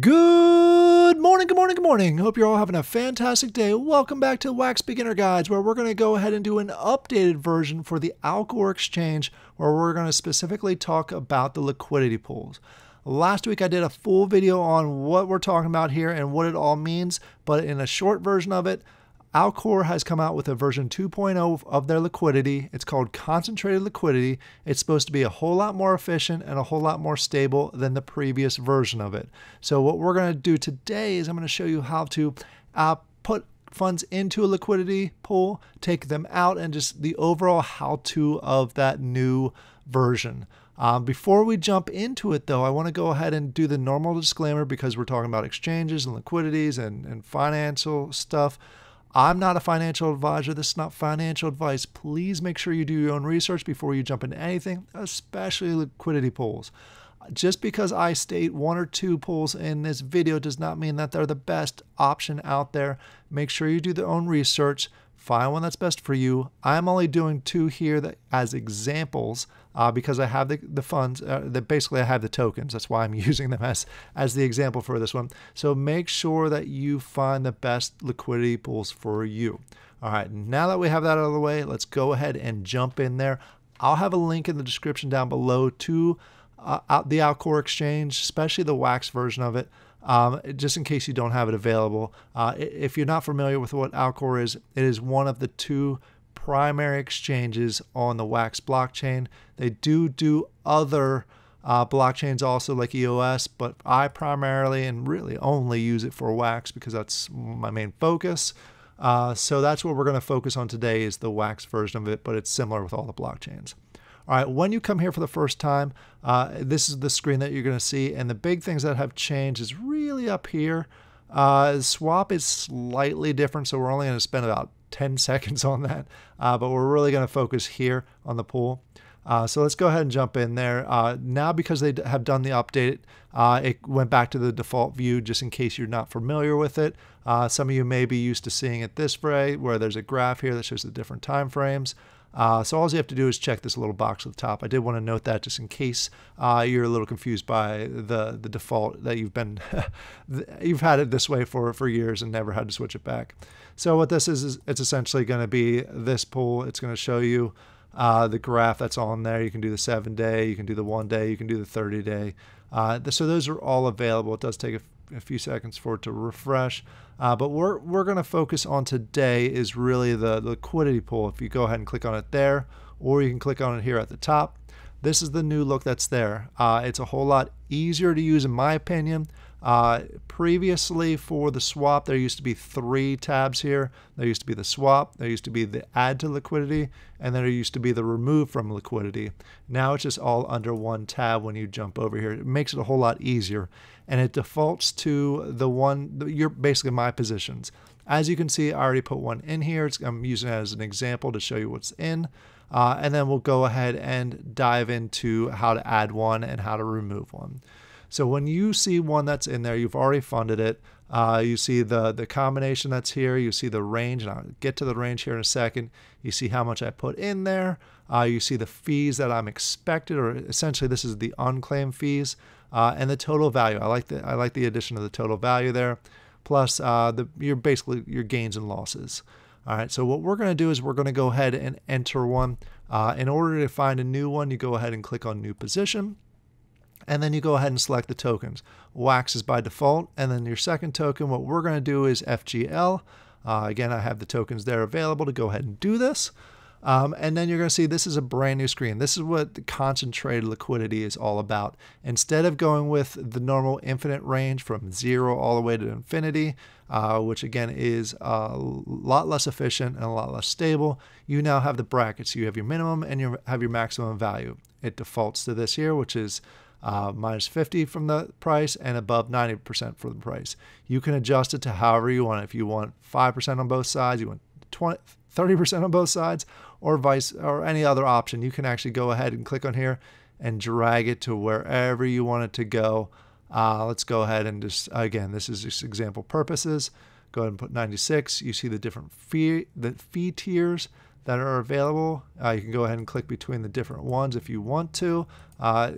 Good morning, good morning, good morning. Hope you're all having a fantastic day. Welcome back to Wax Beginner Guides, where we're going to go ahead and do an updated version for the Alcor Exchange, where we're going to specifically talk about the liquidity pools. Last week I did a full video on what we're talking about here and what it all means, but in a short version of it, Alcor has come out with a version 2.0 of their liquidity. It's called concentrated liquidity. It's supposed to be a whole lot more efficient and a whole lot more stable than the previous version of it. So what we're going to do today is I'm going to show you how to uh, put funds into a liquidity pool, take them out, and just the overall how-to of that new version. Um, before we jump into it, though, I want to go ahead and do the normal disclaimer because we're talking about exchanges and liquidities and, and financial stuff. I'm not a financial advisor. This is not financial advice. Please make sure you do your own research before you jump into anything, especially liquidity pools. Just because I state one or two pools in this video does not mean that they're the best option out there. Make sure you do your own research. Find one that's best for you. I'm only doing two here that, as examples uh, because I have the, the funds, uh, that basically I have the tokens. That's why I'm using them as, as the example for this one. So make sure that you find the best liquidity pools for you. All right, now that we have that out of the way, let's go ahead and jump in there. I'll have a link in the description down below to uh, the Alcor Exchange, especially the wax version of it um, just in case you don't have it available. Uh, if you're not familiar with what Alcor is, it is one of the two primary exchanges on the Wax blockchain. They do do other uh, blockchains also like EOS, but I primarily and really only use it for Wax because that's my main focus. Uh, so that's what we're going to focus on today is the Wax version of it, but it's similar with all the blockchains. All right, when you come here for the first time, uh, this is the screen that you're going to see. And the big things that have changed is really up here. Uh, swap is slightly different, so we're only going to spend about 10 seconds on that. Uh, but we're really going to focus here on the pool. Uh, so let's go ahead and jump in there. Uh, now because they have done the update, uh, it went back to the default view just in case you're not familiar with it. Uh, some of you may be used to seeing it this way where there's a graph here that shows the different time frames. Uh, so all you have to do is check this little box at the top. I did want to note that just in case uh, you're a little confused by the the default that you've been you've had it this way for for years and never had to switch it back. So what this is is it's essentially going to be this pool. It's going to show you uh, the graph that's on there. You can do the seven day, you can do the one day, you can do the 30 day. Uh, so those are all available. It does take a a few seconds for it to refresh. Uh, but we're, we're going to focus on today is really the liquidity pool. If you go ahead and click on it there, or you can click on it here at the top, this is the new look that's there. Uh, it's a whole lot easier to use in my opinion. Uh, previously for the swap, there used to be three tabs here. There used to be the swap, there used to be the add to liquidity, and then there used to be the remove from liquidity. Now it's just all under one tab when you jump over here. It makes it a whole lot easier. And it defaults to the one, you're basically my positions. As you can see, I already put one in here. It's, I'm using it as an example to show you what's in. Uh, and then we'll go ahead and dive into how to add one and how to remove one. So when you see one that's in there, you've already funded it. Uh, you see the, the combination that's here. You see the range, and I'll get to the range here in a second. You see how much I put in there. Uh, you see the fees that I'm expected, or essentially this is the unclaimed fees, uh, and the total value. I like the I like the addition of the total value there, plus uh, the your basically your gains and losses. All right, so what we're going to do is we're going to go ahead and enter one. Uh, in order to find a new one, you go ahead and click on New Position and then you go ahead and select the tokens. Wax is by default, and then your second token, what we're going to do is FGL. Uh, again, I have the tokens there available to go ahead and do this. Um, and then you're going to see this is a brand new screen. This is what the concentrated liquidity is all about. Instead of going with the normal infinite range from zero all the way to infinity, uh, which again is a lot less efficient and a lot less stable, you now have the brackets. You have your minimum and you have your maximum value. It defaults to this here, which is uh, minus 50 from the price and above 90% for the price. You can adjust it to however you want. If you want 5% on both sides, you want 20, 30% on both sides, or vice or any other option, you can actually go ahead and click on here and drag it to wherever you want it to go. Uh, let's go ahead and just again, this is just example purposes. Go ahead and put 96. You see the different fee the fee tiers that are available. Uh, you can go ahead and click between the different ones if you want to. Uh,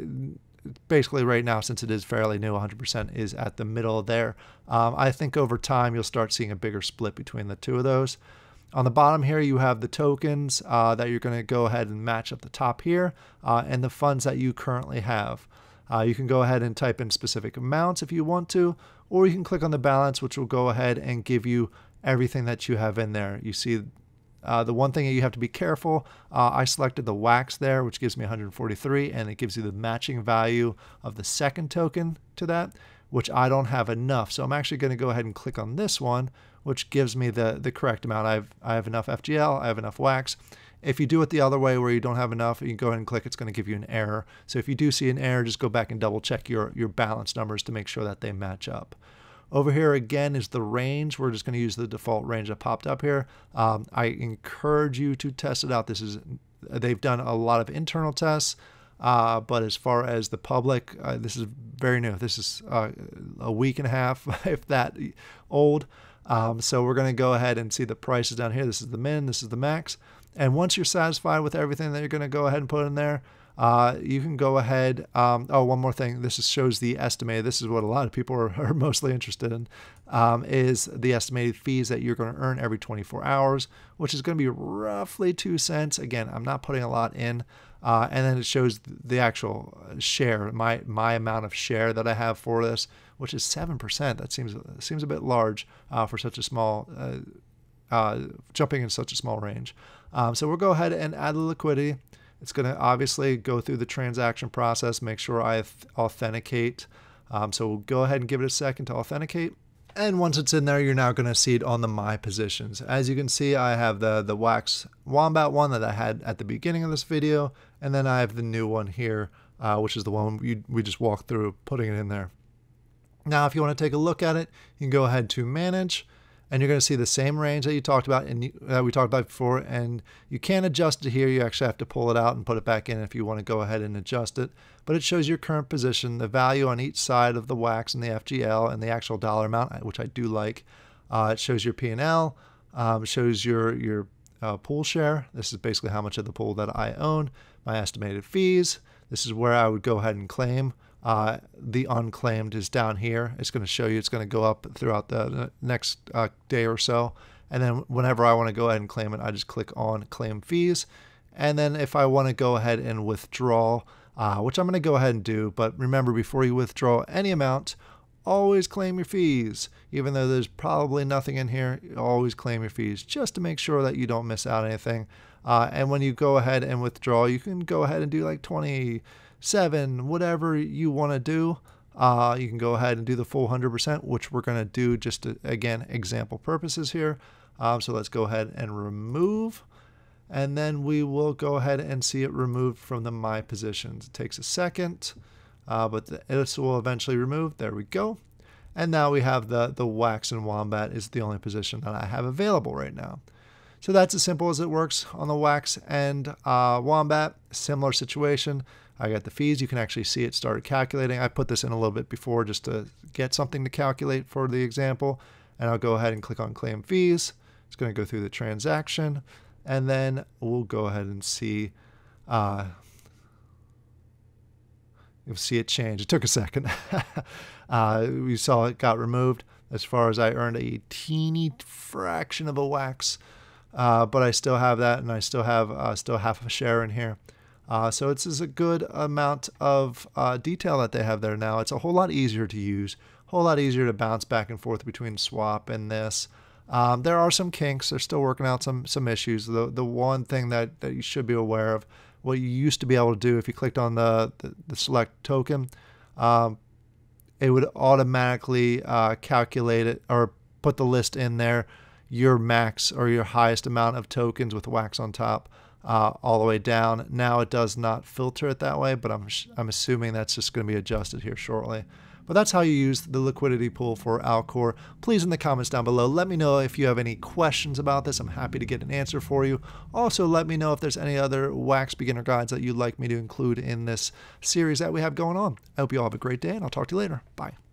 basically right now, since it is fairly new, 100% is at the middle there. Um, I think over time you'll start seeing a bigger split between the two of those. On the bottom here, you have the tokens uh, that you're going to go ahead and match at the top here uh, and the funds that you currently have. Uh, you can go ahead and type in specific amounts if you want to, or you can click on the balance, which will go ahead and give you everything that you have in there. You see uh, the one thing that you have to be careful, uh, I selected the wax there, which gives me 143, and it gives you the matching value of the second token to that, which I don't have enough. So I'm actually going to go ahead and click on this one, which gives me the, the correct amount. I have, I have enough FGL, I have enough wax. If you do it the other way where you don't have enough, you go ahead and click, it's going to give you an error. So if you do see an error, just go back and double check your, your balance numbers to make sure that they match up. Over here again is the range. We're just going to use the default range that popped up here. Um, I encourage you to test it out. This is they've done a lot of internal tests, uh, but as far as the public, uh, this is very new. This is uh, a week and a half, if that old. Um, so we're going to go ahead and see the prices down here. This is the min, this is the max. And once you're satisfied with everything that you're going to go ahead and put in there, uh, you can go ahead. Um, oh, one more thing. This is, shows the estimated. This is what a lot of people are, are mostly interested in. Um, is the estimated fees that you're going to earn every 24 hours, which is going to be roughly two cents. Again, I'm not putting a lot in. Uh, and then it shows the actual share, my my amount of share that I have for this, which is seven percent. That seems seems a bit large uh, for such a small uh, uh jumping in such a small range. Um, so we'll go ahead and add the liquidity. It's going to obviously go through the transaction process, make sure I authenticate. Um, so we'll go ahead and give it a second to authenticate. And once it's in there, you're now going to see it on the My Positions. As you can see, I have the, the Wax Wombat one that I had at the beginning of this video, and then I have the new one here, uh, which is the one we, we just walked through putting it in there. Now, if you want to take a look at it, you can go ahead to Manage, and you're going to see the same range that you talked about and that we talked about before. And you can't adjust it here. You actually have to pull it out and put it back in if you want to go ahead and adjust it. But it shows your current position, the value on each side of the wax and the FGL, and the actual dollar amount, which I do like. Uh, it shows your P&L. Um, shows your your uh, pool share. This is basically how much of the pool that I own. My estimated fees. This is where I would go ahead and claim. Uh, the unclaimed is down here. It's going to show you it's going to go up throughout the next uh, day or so. And then whenever I want to go ahead and claim it, I just click on claim fees. And then if I want to go ahead and withdraw, uh, which I'm going to go ahead and do, but remember before you withdraw any amount, always claim your fees. Even though there's probably nothing in here, always claim your fees just to make sure that you don't miss out anything. Uh, and when you go ahead and withdraw, you can go ahead and do like 27, whatever you want to do. Uh, you can go ahead and do the full 100%, which we're going to do just to, again, example purposes here. Um, so let's go ahead and remove. And then we will go ahead and see it removed from the My Positions. It takes a second, uh, but the, this will eventually remove. There we go. And now we have the, the Wax and Wombat is the only position that I have available right now. So that's as simple as it works on the Wax and uh, Wombat. Similar situation. I got the fees. You can actually see it started calculating. I put this in a little bit before just to get something to calculate for the example. And I'll go ahead and click on claim fees. It's going to go through the transaction. And then we'll go ahead and see. Uh, you'll see it change. It took a second. uh, we saw it got removed. As far as I earned a teeny fraction of a wax, uh, but I still have that, and I still have uh, still half a share in here. Uh, so it's, it's a good amount of uh, detail that they have there now. It's a whole lot easier to use, a whole lot easier to bounce back and forth between swap and this. Um, there are some kinks. They're still working out some some issues. The the one thing that, that you should be aware of, what you used to be able to do if you clicked on the, the, the select token, um, it would automatically uh, calculate it or put the list in there, your max or your highest amount of tokens with wax on top uh, all the way down. Now it does not filter it that way, but I'm, I'm assuming that's just going to be adjusted here shortly. But that's how you use the liquidity pool for Alcor. Please in the comments down below, let me know if you have any questions about this. I'm happy to get an answer for you. Also, let me know if there's any other wax beginner guides that you'd like me to include in this series that we have going on. I hope you all have a great day, and I'll talk to you later. Bye.